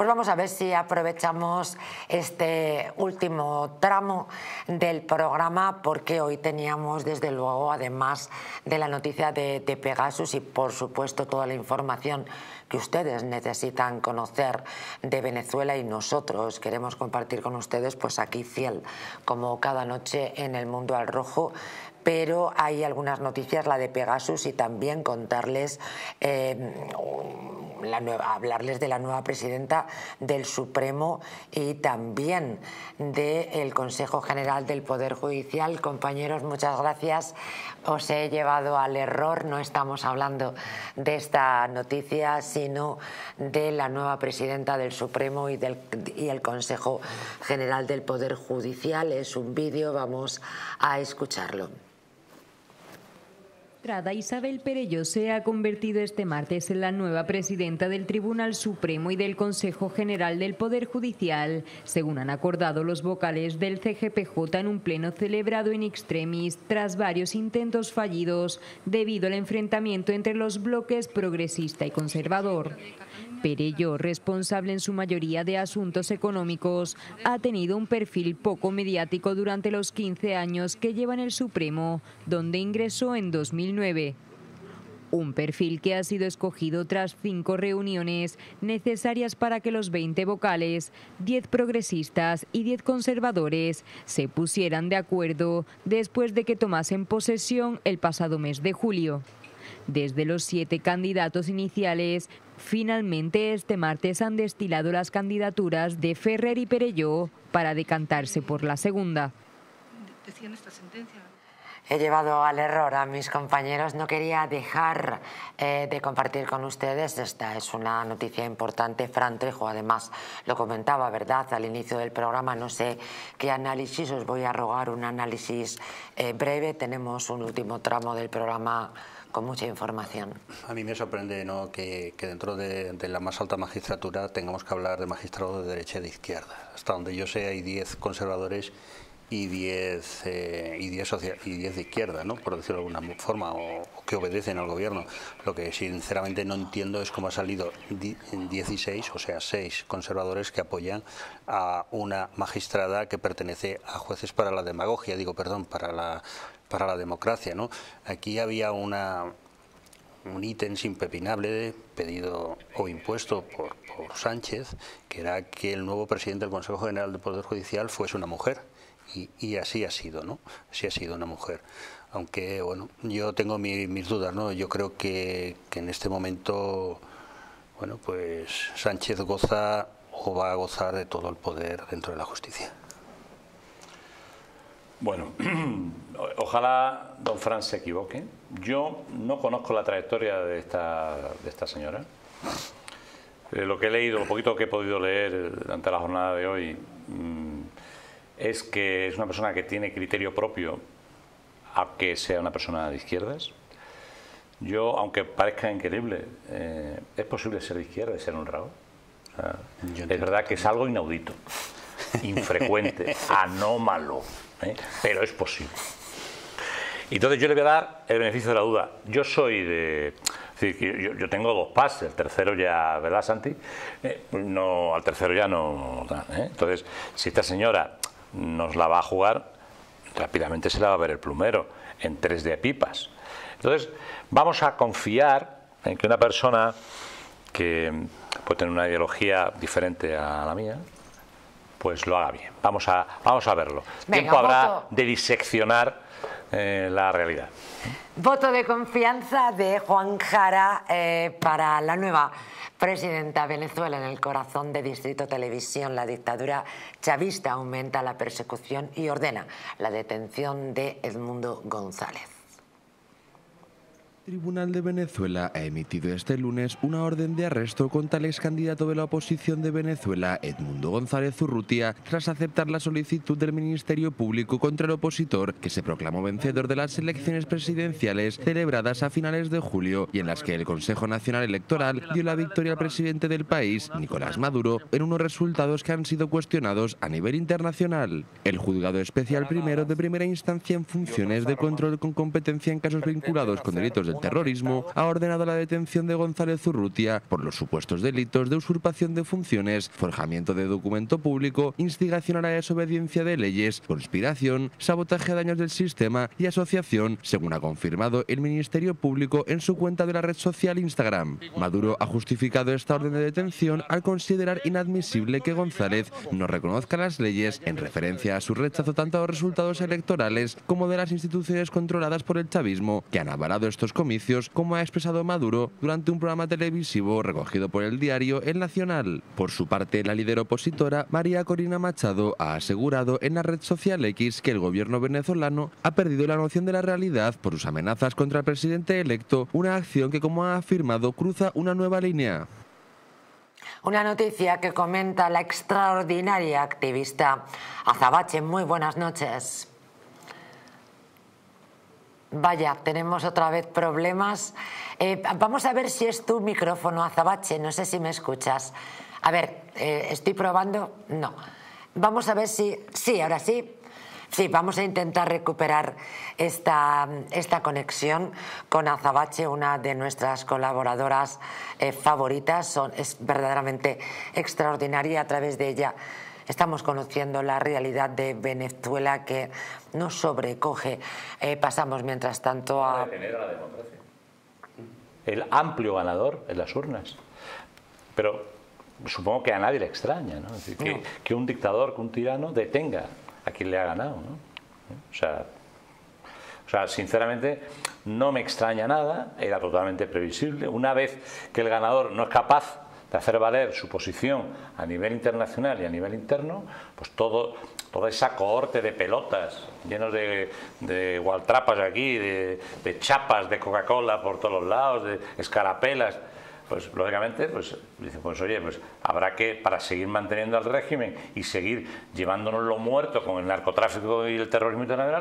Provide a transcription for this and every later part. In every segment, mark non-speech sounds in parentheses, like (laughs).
Pues vamos a ver si aprovechamos este último tramo del programa porque hoy teníamos desde luego, además de la noticia de, Pegasus y por supuesto toda la información que ustedes necesitan conocer de Venezuela y nosotros queremos compartir con ustedes pues aquí fiel como cada noche en el mundo al rojo pero hay algunas noticias, la de Pegasus y también contarles, eh, la nueva, hablarles de la nueva presidenta del Supremo y también del Consejo General del Poder Judicial. Compañeros, muchas gracias. Os he llevado al error, no estamos hablando de esta noticia, sino de la nueva presidenta del Supremo y, del, y el Consejo General del Poder Judicial. Es un vídeo, vamos a escucharlo. Isabel Perello se ha convertido este martes en la nueva presidenta del Tribunal Supremo y del Consejo General del Poder Judicial, según han acordado los vocales del CGPJ en un pleno celebrado en extremis tras varios intentos fallidos debido al enfrentamiento entre los bloques progresista y conservador. Perello, responsable en su mayoría de asuntos económicos, ha tenido un perfil poco mediático durante los 15 años que lleva en el Supremo, donde ingresó en 2009. Un perfil que ha sido escogido tras cinco reuniones necesarias para que los 20 vocales, 10 progresistas y 10 conservadores se pusieran de acuerdo después de que tomasen posesión el pasado mes de julio. Desde los siete candidatos iniciales, Finalmente, este martes han destilado las candidaturas de Ferrer y Perelló para decantarse por la segunda. He llevado al error a mis compañeros. No quería dejar eh, de compartir con ustedes. Esta es una noticia importante. Fran Trejo, además, lo comentaba, ¿verdad? Al inicio del programa, no sé qué análisis. Os voy a rogar un análisis eh, breve. Tenemos un último tramo del programa con mucha información. A mí me sorprende ¿no? que, dentro de, la más alta magistratura tengamos que hablar de magistrados de derecha y de izquierda. Hasta donde yo sé hay 10 conservadores y 10 eh, y diez y diez de izquierda, ¿no? por decirlo de alguna forma, o, que obedecen al gobierno. Lo que sinceramente no entiendo es cómo ha salido 16, o sea, 6 conservadores que apoyan a una magistrada que pertenece a jueces para la demagogia, digo, perdón, para la para la democracia. ¿no? Aquí había una, un ítem impepinable pedido o impuesto por, por, Sánchez, que era que el nuevo presidente del Consejo General del Poder Judicial fuese una mujer. Y, así ha sido, ¿no? Así ha sido una mujer. Aunque, bueno, yo tengo mis dudas, ¿no? Yo creo que, que en este momento, bueno, pues Sánchez goza o va a gozar de todo el poder dentro de la justicia. Bueno, (clears throat) ojalá don Fran se equivoque. Yo no conozco la trayectoria de esta, de esta señora. Eh, lo que he leído, lo poquito que he podido leer durante la jornada de hoy, mm, es que es una persona que tiene criterio propio, aunque sea una persona de izquierdas. Yo, aunque parezca increíble, eh, es posible ser de izquierda y ser honrado. es verdad que es algo inaudito, infrecuente, anómalo. ¿eh? pero es posible. Entonces yo le voy a dar el beneficio de la duda. Yo soy de... yo, tengo dos pases, el tercero ya, ¿verdad, Santi? Eh, no, al tercero ya no... ¿eh? Entonces, si esta señora nos la va a jugar, rápidamente se la va a ver el plumero, en tres de pipas. Entonces, vamos a confiar en que una persona que puede tener una ideología diferente a la mía, pues lo haga bien. Vamos a, vamos a verlo. Tiempo habrá de diseccionar eh, la realidad. Voto de confianza de Juan Jara eh, para la nueva presidenta Venezuela en el corazón de Distrito Televisión. La dictadura chavista aumenta la persecución y ordena la detención de Edmundo González. Tribunal de Venezuela ha emitido este lunes una orden de arresto contra el ex candidato de la oposición de Venezuela, Edmundo González Urrutia, tras aceptar la solicitud del Ministerio Público contra el opositor, que se proclamó vencedor de las elecciones presidenciales celebradas a finales de julio y en las que el Consejo Nacional Electoral dio la victoria al presidente del país, Nicolás Maduro, en unos resultados que han sido cuestionados a nivel internacional. El juzgado especial primero de primera instancia en funciones de control con competencia en casos vinculados con delitos de del terrorismo, ha ordenado la detención de González Urrutia por los supuestos delitos de usurpación de funciones, forjamiento de documento público, instigación a la desobediencia de leyes, conspiración, sabotaje a daños del sistema y asociación, según ha confirmado el Ministerio Público en su cuenta de la red social Instagram. Maduro ha justificado esta orden de detención al considerar inadmisible que González no reconozca las leyes en referencia a su rechazo tanto a los resultados electorales como de las instituciones controladas por el chavismo que han avalado estos comicios, como ha expresado Maduro durante un programa televisivo recogido por el diario El Nacional. Por su parte, la líder opositora María Corina Machado ha asegurado en la red social X que el gobierno venezolano ha perdido la noción de la realidad por sus amenazas contra el presidente electo, una acción que, como ha afirmado, cruza una nueva línea. Una noticia que comenta la extraordinaria activista Azabache. Muy buenas noches. Vaya, tenemos otra vez problemas. Eh, vamos a ver si es tu micrófono, Azabache. No sé si me escuchas. A ver, eh, estoy probando. No. Vamos a ver si. Sí, ahora sí. Sí, vamos a intentar recuperar esta, esta conexión con Azabache, una de nuestras colaboradoras eh, favoritas. Son, es verdaderamente extraordinaria a través de ella. Estamos conociendo la realidad de Venezuela que nos sobrecoge. Eh, pasamos mientras tanto a... El amplio ganador en las urnas. Pero supongo que a nadie le extraña, ¿no? que, que, un dictador, que un tirano detenga a quien le ha ganado. ¿no? O sea, o sea, sinceramente no me extraña nada, era totalmente previsible. Una vez que el ganador no es capaz de hacer valer su posición a nivel internacional y a nivel interno, pues todo, toda esa cohorte de pelotas llenos de, de gualtrapas aquí, de, chapas de Coca-Cola por todos los lados, de escarapelas, pues lógicamente, pues dice, pues oye, pues habrá que, para seguir manteniendo al régimen y seguir llevándonos lo muerto con el narcotráfico y el terrorismo internacional,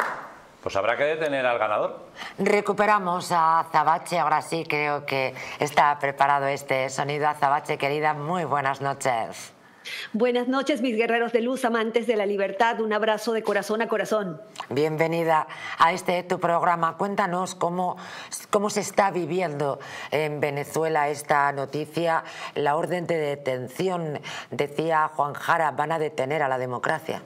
pues habrá que detener al ganador. Recuperamos a Zabache, ahora sí creo que está preparado este sonido. Zabache, querida, muy buenas noches. Buenas noches, mis guerreros de luz, amantes de la libertad. Un abrazo de corazón a corazón. Bienvenida a este tu programa. Cuéntanos cómo, cómo se está viviendo en Venezuela esta noticia. La orden de detención, decía Juan Jara, van a detener a la democracia.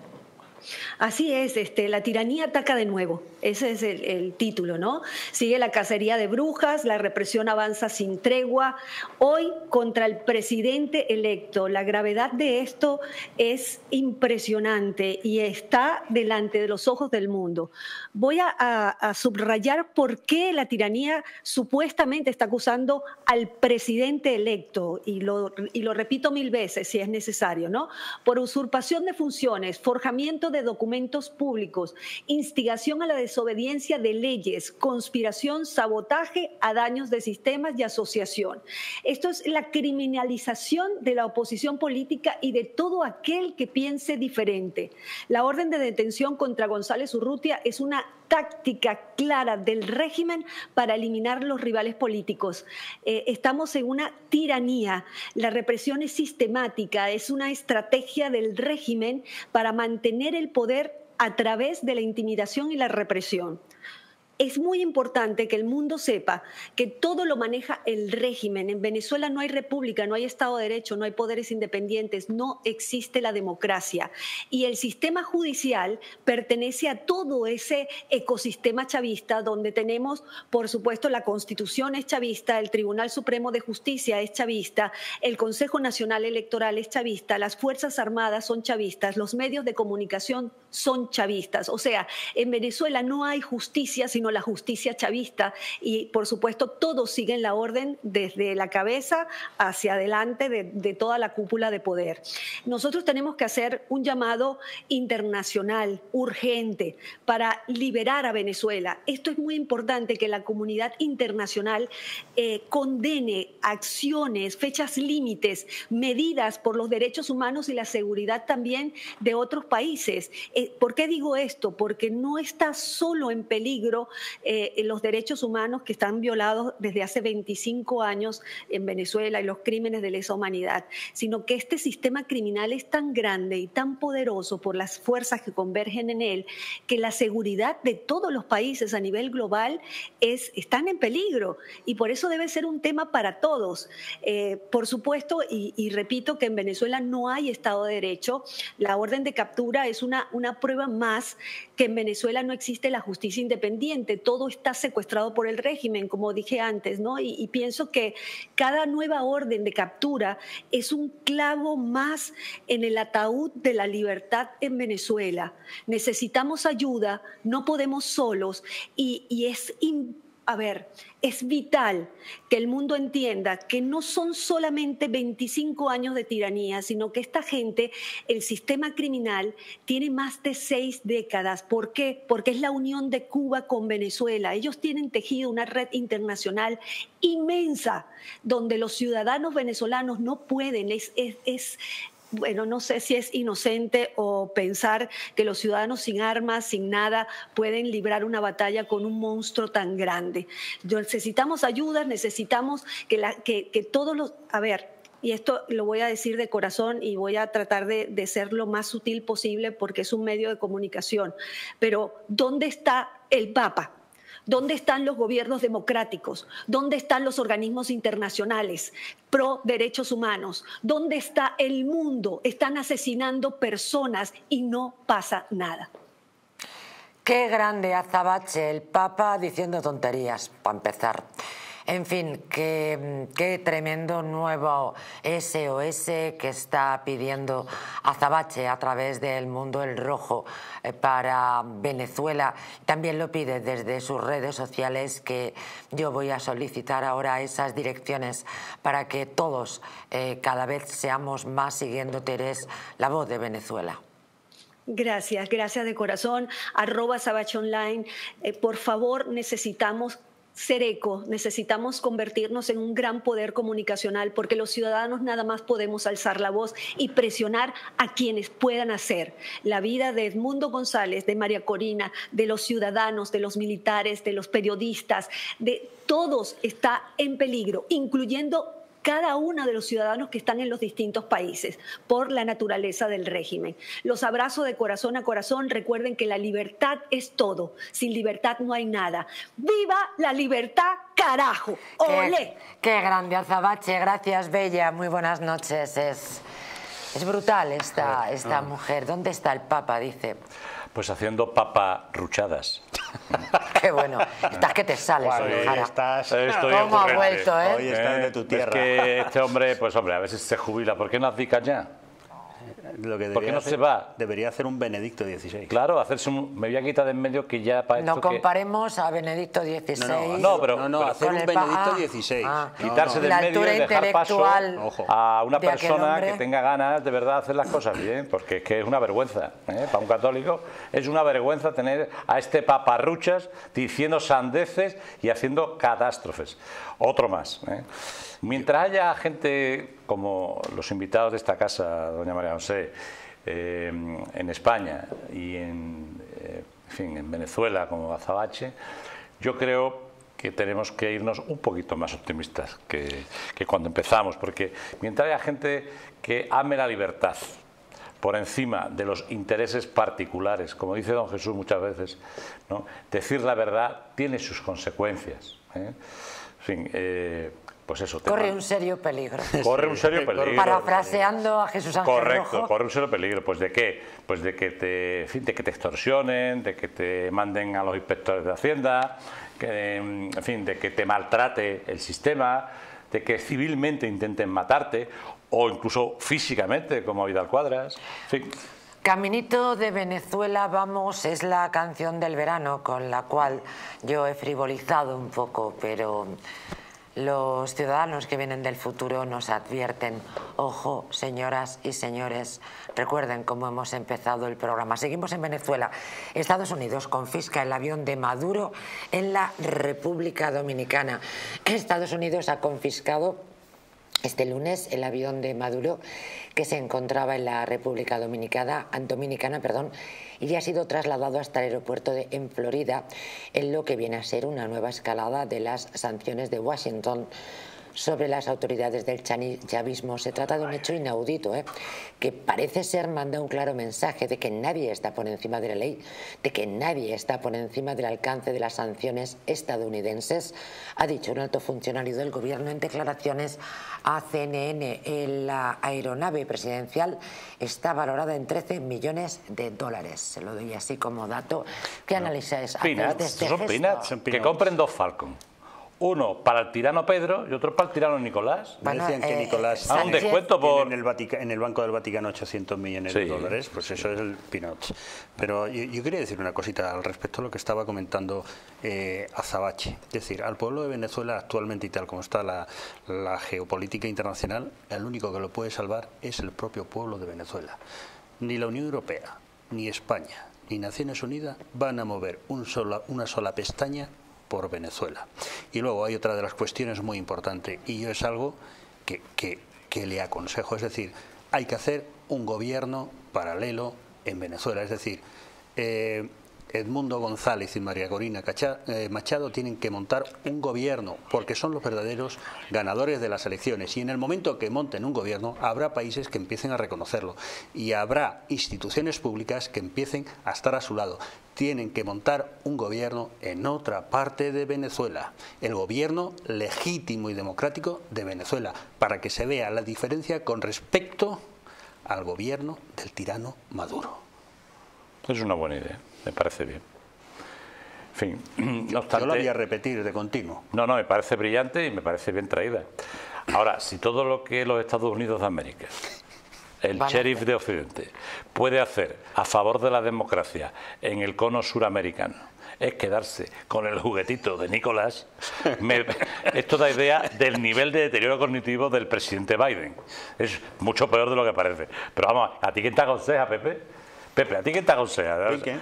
Así es, este, la tiranía ataca de nuevo. Ese es el, título, ¿no? Sigue la cacería de brujas, la represión avanza sin tregua. Hoy contra el presidente electo, la gravedad de esto es impresionante y está delante de los ojos del mundo. Voy a, subrayar por qué la tiranía supuestamente está acusando al presidente electo, y lo, y lo repito mil veces si es necesario, ¿no? Por usurpación de funciones, forjamiento de documentos públicos, instigación a la desobediencia de leyes, conspiración, sabotaje a daños de sistemas y asociación. Esto es la criminalización de la oposición política y de todo aquel que piense diferente. La orden de detención contra González Urrutia es una táctica clara del régimen para eliminar los rivales políticos. Eh, estamos en una tiranía. La represión es sistemática, es una estrategia del régimen para mantener el poder a través de la intimidación y la represión es muy importante que el mundo sepa que todo lo maneja el régimen. En Venezuela no hay república, no hay Estado de Derecho, no hay poderes independientes, no existe la democracia. Y el sistema judicial pertenece a todo ese ecosistema chavista donde tenemos, por supuesto, la Constitución es chavista, el Tribunal Supremo de Justicia es chavista, el Consejo Nacional Electoral es chavista, las Fuerzas Armadas son chavistas, los medios de comunicación son chavistas. O sea, en Venezuela no hay justicia, sino la justicia chavista y por supuesto todos siguen la orden desde la cabeza hacia adelante de, toda la cúpula de poder. Nosotros tenemos que hacer un llamado internacional, urgente, para liberar a Venezuela. Esto es muy importante que la comunidad internacional eh, condene acciones, fechas límites, medidas por los derechos humanos y la seguridad también de otros países. Eh, ¿Por qué digo esto? Porque no está solo en peligro eh, los derechos humanos que están violados desde hace 25 años en Venezuela y los crímenes de lesa humanidad, sino que este sistema criminal es tan grande y tan poderoso por las fuerzas que convergen en él que la seguridad de todos los países a nivel global es, están en peligro y por eso debe ser un tema para todos. Eh, por supuesto, y, repito que en Venezuela no hay Estado de Derecho, la orden de captura es una, una prueba más que en Venezuela no existe la justicia independiente, todo está secuestrado por el régimen, como dije antes, ¿no? Y, pienso que cada nueva orden de captura es un clavo más en el ataúd de la libertad en Venezuela. Necesitamos ayuda, no podemos solos y, y es a ver, es vital que el mundo entienda que no son solamente 25 años de tiranía, sino que esta gente, el sistema criminal, tiene más de seis décadas. ¿Por qué? Porque es la unión de Cuba con Venezuela. Ellos tienen tejido una red internacional inmensa, donde los ciudadanos venezolanos no pueden, es, es, bueno, no sé si es inocente o pensar que los ciudadanos sin armas, sin nada, pueden librar una batalla con un monstruo tan grande. Necesitamos ayuda, necesitamos que, que todos los... A ver, y esto lo voy a decir de corazón y voy a tratar de, de, ser lo más sutil posible porque es un medio de comunicación, pero ¿dónde está el Papa? ¿Dónde están los gobiernos democráticos? ¿Dónde están los organismos internacionales pro derechos humanos? ¿Dónde está el mundo? Están asesinando personas y no pasa nada. Qué grande Azabache, el Papa diciendo tonterías, para empezar. En fin, qué, tremendo nuevo SOS que está pidiendo Azabache a través del Mundo El Rojo eh, para Venezuela. También lo pide desde sus redes sociales que yo voy a solicitar ahora esas direcciones para que todos eh, cada vez seamos más siguiendo Terés, la voz de Venezuela. Gracias, gracias de corazón. Arroba Online. Eh, por favor, necesitamos ser eco, necesitamos convertirnos en un gran poder comunicacional porque los ciudadanos nada más podemos alzar la voz y presionar a quienes puedan hacer. La vida de Edmundo González, de María Corina, de los ciudadanos, de los militares, de los periodistas, de todos está en peligro, incluyendo cada uno de los ciudadanos que están en los distintos países por la naturaleza del régimen. Los abrazo de corazón a corazón. Recuerden que la libertad es todo. Sin libertad no hay nada. ¡Viva la libertad, carajo! ¡Olé! Qué, grande, Azabache. Gracias, Bella. Muy buenas noches. Es, es brutal esta, esta mujer. ¿Dónde está el Papa? Dice. Pues haciendo paparruchadas. (laughs) Qué bueno. Estás que te sales, hoy estás... ¿Cómo ha vuelto, eh? Hoy estás de tu tierra. Es que este hombre, pues hombre, a veces se jubila. ¿Por qué no abdicas ya? Lo que ¿Por qué no se va? Debería hacer un Benedicto XVI. Claro, hacerse un, me voy a quitar de en medio que ya para No comparemos a Benedicto XVI. No, no, pero, no, no hacer un Benedicto XVI. Ah, quitarse de en medio y dejar paso a una persona que tenga ganas de verdad de hacer las cosas bien, porque es que es una vergüenza. ¿eh? Para un católico es una vergüenza tener a este paparruchas diciendo sandeces y haciendo catástrofes. Otro más. ¿eh? Mientras haya gente como los invitados de esta casa, doña María José, eh, en España y en, eh, fin, en Venezuela como Azabache, yo creo que tenemos que irnos un poquito más optimistas que, cuando empezamos, porque mientras haya gente que ame la libertad, por encima de los intereses particulares, como dice don Jesús muchas veces, decir la verdad tiene sus consecuencias. ¿eh? En fin, pues eso. Corre un serio peligro. (laughs) Corre un serio peligro. Parafraseando a Jesús Ángel Correcto, corre un serio peligro. Pues de qué? Pues de que te, de que te extorsionen, de que te manden a los inspectores de Hacienda, que, en fin, de que te maltrate el sistema, de que civilmente intenten matarte o incluso físicamente, como Vidal Cuadras. Caminito de Venezuela, vamos, es la canción del verano con la cual yo he frivolizado un poco, pero los ciudadanos que vienen del futuro nos advierten, ojo, señoras y señores, recuerden cómo hemos empezado el programa. Seguimos en Venezuela. Estados Unidos confisca el avión de Maduro en la República Dominicana. Estados Unidos ha confiscado este lunes el avión de Maduro que se encontraba en la República Dominicana, Dominicana perdón, y ha sido trasladado hasta el aeropuerto de, en Florida en lo que viene a ser una nueva escalada de las sanciones de Washington sobre las autoridades del chavismo. Se trata de un hecho inaudito, ¿eh? que parece ser manda un claro mensaje de que nadie está por encima de la ley, de que nadie está por encima del alcance de las sanciones estadounidenses, ha dicho un alto funcionario del gobierno en declaraciones a CNN. La aeronave presidencial está valorada en 13 millones de dólares. Se lo doy así como dato. ¿Qué análisis Peanuts, este son peanuts, que compren dos Falcon uno para el tirano Pedro y otro para el tirano Nicolás. Me decían que eh, Nicolás un descuento por... en, el en el Banco del Vaticano 800 millones de dólares, pues eso es el peanuts. Pero yo, quería decir una cosita al respecto a lo que estaba comentando eh, Azabache. Es decir, al pueblo de Venezuela actualmente y tal como está la, la geopolítica internacional, el único que lo puede salvar es el propio pueblo de Venezuela. Ni la Unión Europea, ni España, ni Naciones Unidas van a mover un sola, una sola pestaña por Venezuela. Y luego hay otra de las cuestiones muy importantes, y yo es algo que, que, le aconsejo, es decir, hay que hacer un gobierno paralelo en Venezuela, es decir, eh, Edmundo González y María Corina eh, Machado tienen que montar un gobierno, porque son los verdaderos ganadores de las elecciones. Y en el momento que monten un gobierno, habrá países que empiecen a reconocerlo y habrá instituciones públicas que empiecen a estar a su lado. Tienen que montar un gobierno en otra parte de Venezuela, el gobierno legítimo y democrático de Venezuela, para que se vea la diferencia con respecto al gobierno del tirano Maduro. Es una buena idea me parece bien. En fin, (clears throat) no obstante, Yo lo voy a repetir de continuo. No, no, me parece brillante y me parece bien traída. Ahora, si todo lo que los Estados Unidos de América, el sheriff de Occidente, puede hacer a favor de la democracia en el cono suramericano, es quedarse con el juguetito de Nicolás, (laughs) esto da idea del nivel de deterioro cognitivo del presidente Biden. Es mucho peor de lo que parece. Pero vamos, ¿a ti quién te aconseja, Pepe? Pepe, ¿a ti qué te aconseja?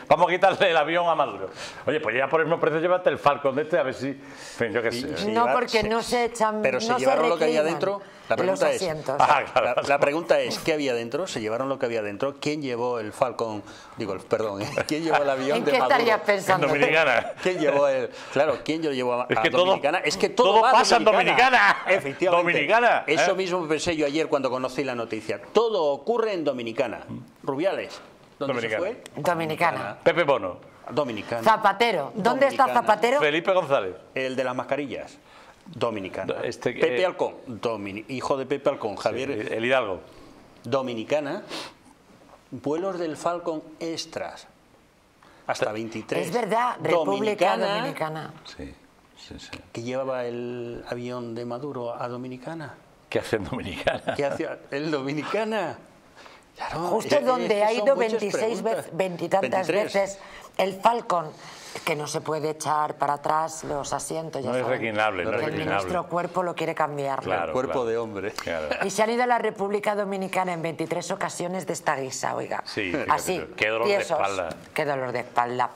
Vamos a quitarle el avión a Maduro. Oye, pues ya por el mismo precio llévate el Falcon de este, a ver si... yo qué sé. no, porque no se echan... Pero se llevaron lo que había dentro. La pregunta, es, (laughs) ah, la, pregunta es, ¿qué había dentro? ¿Se llevaron lo que había dentro? ¿Quién llevó el Falcon? Digo, perdón, ¿eh? (laughs) ¿quién llevó el avión ¿En de qué Maduro? estarías pensando? En Dominicana. (laughs) ¿Quién llevó el...? Claro, ¿quién lo llevó a, es que Dominicana? es que todo, pasa en Dominicana. Efectivamente. Dominicana. Eso ¿eh? mismo pensé yo ayer cuando conocí la noticia. Todo ocurre en Dominicana. Rubiales. ¿Dónde se fue? Dominicana. Pepe Bono. Dominicana. Zapatero. ¿Dónde está Zapatero? Felipe González. El de las mascarillas. Dominicana. Este, Pepe eh, Alcón. hijo de Pepe Alcón. Javier. el Hidalgo. Dominicana. Vuelos del Falcon extras. Hasta 23. Es verdad, República Dominicana. Sí, sí, sí. ¿Que llevaba el avión de Maduro a Dominicana? ¿Qué hace en Dominicana? ¿Qué hacía el Dominicana? Justo donde ha ido 26 veces, veintitantas veces el Falcon que no se puede echar para atrás los asientos. Ya no es reclinable, no es reclinable. Nuestro cuerpo lo quiere cambiar. el cuerpo de hombre. Y se han ido a la República Dominicana en 23 ocasiones de esta guisa, oiga. Sí, Así. Qué dolor de espalda. Qué dolor de espalda.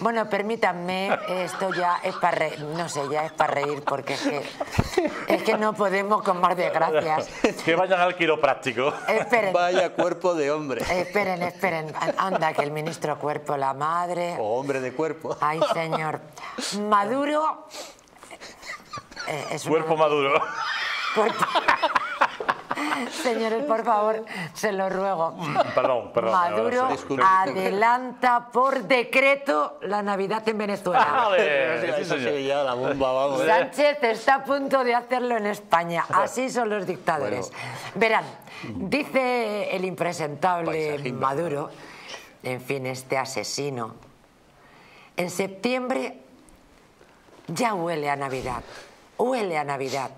Bueno, permítanme, esto ya es para reír, no sé, ya es para reír porque es que, es que no podemos con más (laughs) desgracias. Que vayan al quiropráctico. Esperen. Vaya cuerpo de hombre. Esperen, esperen. Anda, que el ministro cuerpo, la madre. O hombre de cuerpo. Ay, señor. Maduro. Eh, Cuerpo maduro. Señores, por favor, se lo ruego. Perdón, perdón. Maduro adelanta por decreto la Navidad en Venezuela. Sánchez está a punto de hacerlo en España. (laughs) Así son los dictadores. Verán, dice el impresentable Maduro, en fin, este asesino en septiembre ya huele a Navidad, huele a Navidad.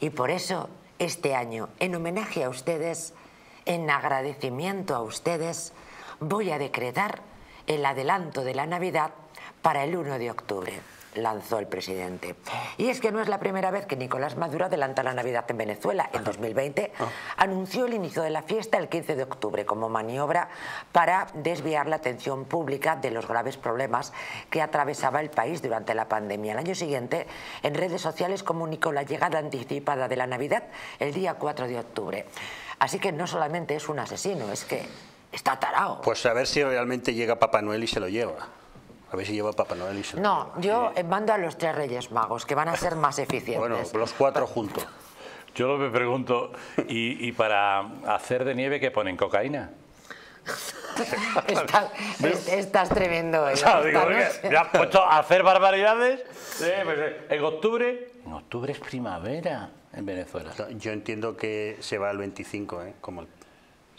Y por eso este año, en homenaje a ustedes, en agradecimiento a ustedes, voy a decretar el adelanto de la Navidad para el 1 de octubre. Lanzó el presidente. Y es que no es la primera vez que Nicolás Maduro adelanta la Navidad en Venezuela. En 2020 ah. anunció el inicio de la fiesta el 15 de octubre como maniobra para desviar la atención pública de los graves problemas que atravesaba el país durante la pandemia. El año siguiente, en redes sociales comunicó la llegada anticipada de la Navidad el día 4 de octubre. Así que no solamente es un asesino, es que está tarao. Pues a ver si realmente llega Papá Noel y se lo lleva. A ver si lleva Papá Noel y se No, yo mando a los tres Reyes Magos, que van a ser más eficientes. bueno, los cuatro juntos. Yo lo me pregunto, ¿y, para hacer de nieve qué ponen? ¿Cocaína? (laughs) estás, tremendo. ¿eh? has puesto a hacer barbaridades? Pues, eh, en octubre. En octubre es primavera en Venezuela. Yo entiendo que se va al 25, ¿eh? como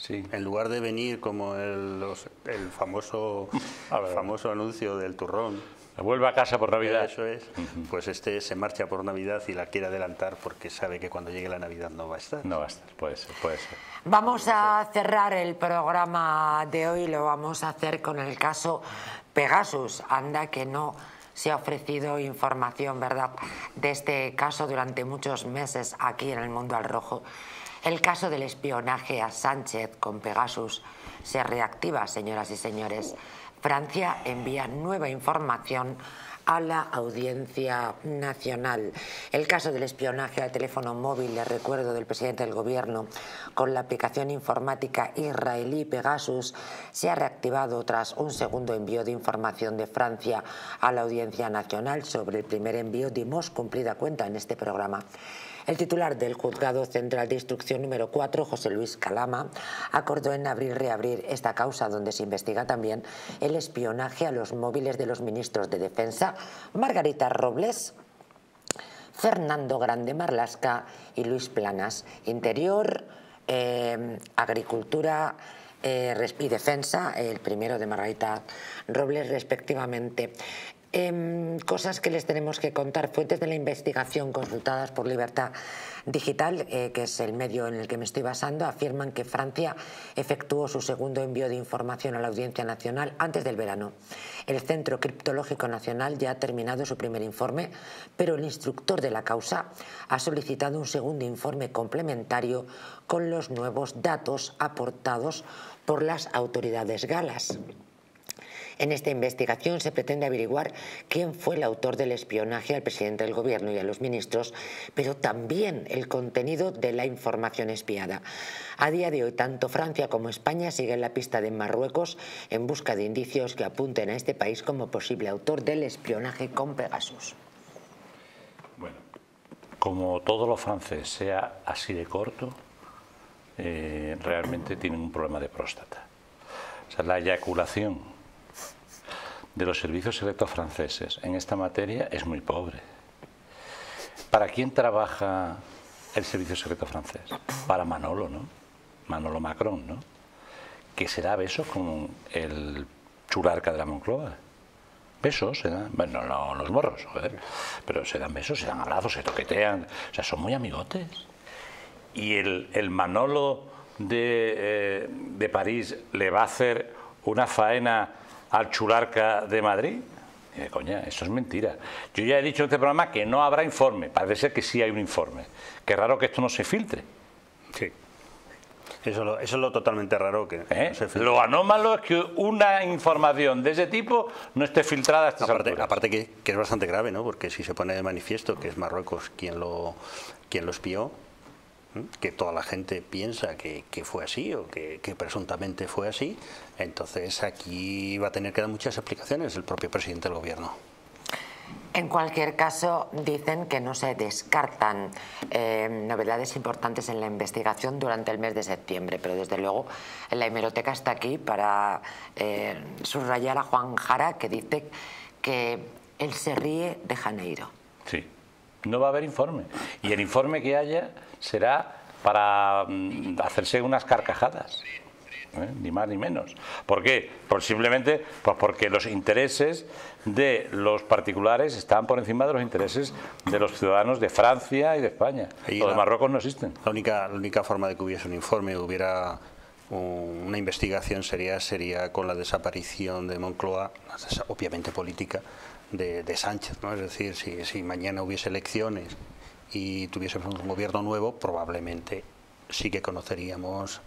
Sí. En lugar de venir como el, el famoso, (laughs) famoso anuncio del turrón. Vuelve a casa por Navidad. Eso es. Pues este se marcha por Navidad y la quiere adelantar porque sabe que cuando llegue la Navidad no va a estar. No va a estar, puede ser, puede ser. Vamos a cerrar el programa de hoy, lo vamos a hacer con el caso Pegasus. Anda que no se ha ofrecido información, ¿verdad?, de este caso durante muchos meses aquí en el Mundo al Rojo. El caso del espionaje a Sánchez con Pegasus se reactiva, señoras y señores. Francia envía nueva información a la audiencia nacional. El caso del espionaje al teléfono móvil, le recuerdo, del presidente del gobierno con la aplicación informática israelí Pegasus se ha reactivado tras un segundo envío de información de Francia a la audiencia nacional. Sobre el primer envío dimos cumplida cuenta en este programa. El titular del Juzgado Central de Instrucción número 4, José Luis Calama, acordó en abril reabrir esta causa donde se investiga también el espionaje a los móviles de los ministros de Defensa, Margarita Robles, Fernando Grande Marlasca y Luis Planas. Interior, eh, Agricultura eh, y Defensa, el primero de Margarita Robles respectivamente. Em, cosas que les tenemos que contar, fuentes de la investigación consultadas por Libertad Digital, eh, que es el medio en el que me estoy basando, afirman que Francia efectuó su segundo envío de información a la Audiencia Nacional antes del verano. El Centro Criptológico Nacional ya ha terminado su primer informe, pero el instructor de la causa ha solicitado un segundo informe complementario con los nuevos datos aportados por las autoridades galas. En esta investigación se pretende averiguar quién fue el autor del espionaje al presidente del Gobierno y a los ministros, pero también el contenido de la información espiada. A día de hoy, tanto Francia como España siguen la pista de Marruecos en busca de indicios que apunten a este país como posible autor del espionaje con Pegasus. Bueno, como todo lo francés sea así de corto, eh, realmente tienen un problema de próstata. O sea, la eyaculación de los servicios secretos franceses en esta materia es muy pobre. ¿Para quién trabaja el servicio secreto francés? Para Manolo, ¿no? Manolo Macron, ¿no? Que se da besos con el churarca de la Moncloa. Besos se dan, bueno, no los morros, joder, pero se dan besos, se dan abrazos, se toquetean, o sea, son muy amigotes. Y el, Manolo de, eh, de París le va a hacer una faena al Chularca de Madrid. coña, eso es mentira. Yo ya he dicho en este programa que no habrá informe. Parece ser que sí hay un informe. Qué raro que esto no se filtre. Sí. Eso, es lo totalmente raro que ¿Eh? Lo anómalo es que una información de ese tipo no esté filtrada hasta aparte, aparte que, que, es bastante grave, ¿no? Porque si se pone de manifiesto que es Marruecos quien lo, quien lo espió, que toda la gente piensa que, fue así o que, presuntamente fue así, entonces aquí va a tener que dar muchas explicaciones el propio presidente del gobierno. En cualquier caso, dicen que no se descartan eh, novedades importantes en la investigación durante el mes de septiembre, pero desde luego la hemeroteca está aquí para eh, subrayar a Juan Jara, que dice que él se ríe de Janeiro. Sí, no va a haber informe. Y el informe que haya será para mm, hacerse unas carcajadas. ¿eh? ni más ni menos. ¿Por qué? Pues simplemente pues porque los intereses de los particulares están por encima de los intereses de los ciudadanos de Francia y de España. los de Marruecos no existen. La única, la única forma de que hubiese un informe, hubiera una investigación sería, sería con la desaparición de Moncloa, obviamente política, de, Sánchez. ¿no? Es decir, si, si mañana hubiese elecciones y tuviésemos un gobierno nuevo, probablemente sí que conoceríamos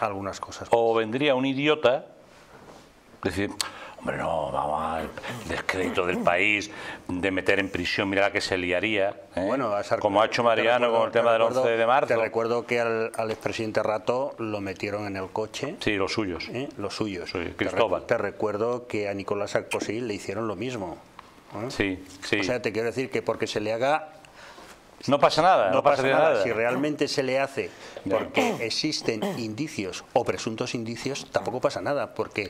algunas cosas. O vendría un idiota, decir, hombre, no, vamos al descrédito del país, de meter en prisión, mira la que se liaría, ¿eh? bueno, como ha hecho Mariano con el tema del 11 de marzo. Te recuerdo que al, expresidente Rato lo metieron en el coche. Sí, los suyos. ¿Eh? Los suyos. Cristóbal. Te, recuerdo que a Nicolás Sarkozy le hicieron lo mismo. ¿Eh? Sí, sí. O sea, te quiero decir que porque se le haga no pasa nada, no, pasa, nada. Si realmente se le hace porque existen indicios o presuntos indicios, tampoco pasa nada, porque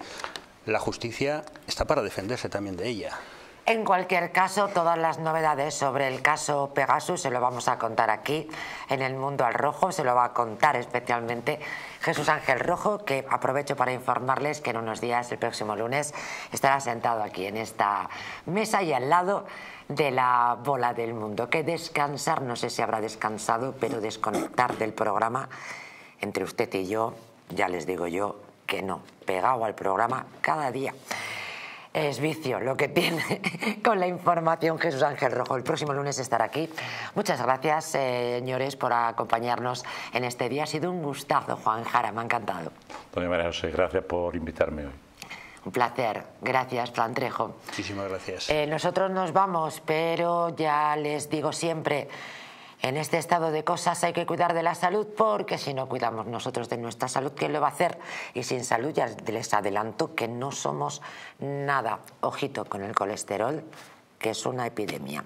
la justicia está para defenderse también de ella. En cualquier caso, todas las novedades sobre el caso Pegasus se lo vamos a contar aquí en el Mundo al Rojo, se lo va a contar especialmente Jesús Ángel Rojo, que aprovecho para informarles que en unos días, el próximo lunes, estará sentado aquí en esta mesa y al lado de la bola del mundo. Que descansar, no sé si habrá descansado, pero desconectar del programa entre usted y yo, ya les digo yo que no, pegado al programa cada día. Es vicio lo que tiene (laughs) con la información Jesús Ángel Rojo. El próximo lunes estará aquí. Muchas gracias, señores, por acompañarnos en este día. Ha sido un gustazo, Juan Jara, me ha encantado. Doña María José, gracias por invitarme hoy. Un placer. Gracias, Plantrejo. Muchísimas gracias. Eh, nosotros nos vamos, pero ya les digo siempre, en este estado de cosas hay que cuidar de la salud porque si no cuidamos nosotros de nuestra salud, ¿quién lo va a hacer? Y sin salud ya les adelanto que no somos nada. Ojito con el colesterol que es una epidemia.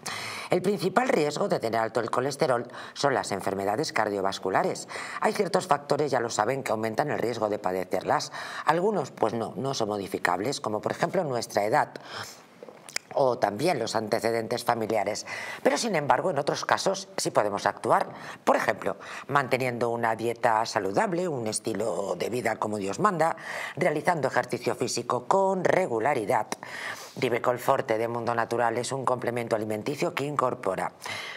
El principal riesgo de tener alto el colesterol son las enfermedades cardiovasculares. Hay ciertos factores, ya lo saben, que aumentan el riesgo de padecerlas. Algunos, pues no, no son modificables, como por ejemplo nuestra edad o también los antecedentes familiares. Pero sin embargo, en otros casos sí podemos actuar. Por ejemplo, manteniendo una dieta saludable, un estilo de vida como Dios manda, realizando ejercicio físico con regularidad. Divecol Forte de Mundo Natural es un complemento alimenticio que incorpora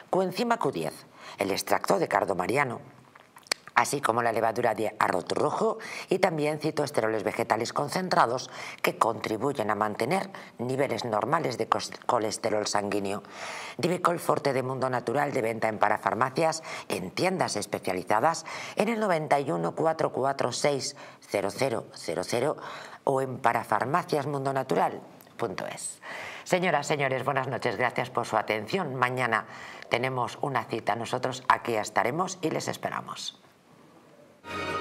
coenzima Q10, el extracto de cardo mariano, así como la levadura de arroz rojo y también citoesteroles vegetales concentrados que contribuyen a mantener niveles normales de colesterol sanguíneo. Divicol Forte de Mundo Natural de venta en parafarmacias, en tiendas especializadas en el 91 446 0000 o en parafarmaciasmundonatural.es. Señoras, señores, buenas noches. Gracias por su atención. Mañana tenemos una cita. Nosotros aquí estaremos y les esperamos. Yeah.